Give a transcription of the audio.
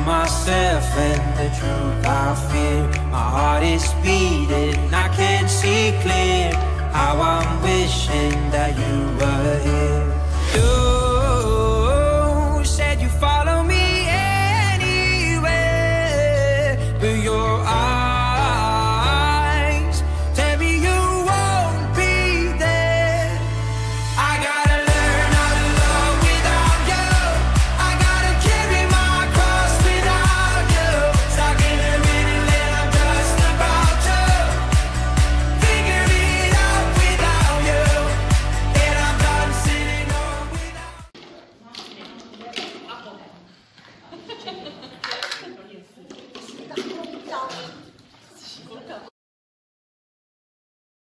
myself and the truth I fear. My heart is beating, I can't see clear. How I'm wishing that you were here. しっごいかも。